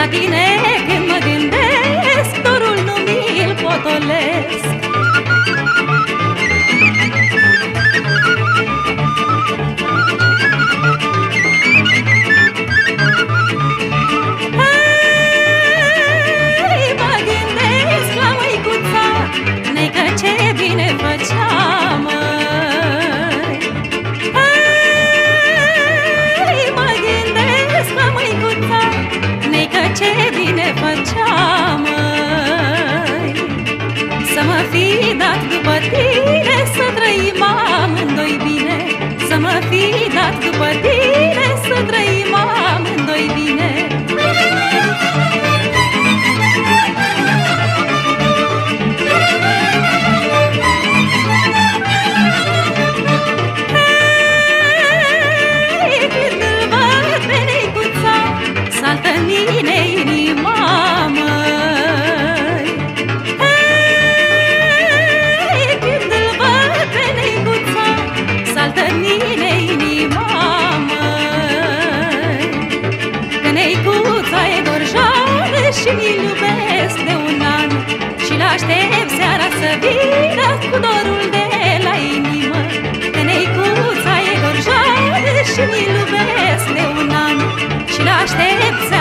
La tine când mă gândesc Dorul nu mi-l potolesc. Mă gândesc la măicuța Neică ce bine făcea și mi iubesc de un an. Și l-aștept seara să vină cu dorul de la inimă. Că neicuța e gorjoară și mi iubesc de un an. Și l-aștept seara de seară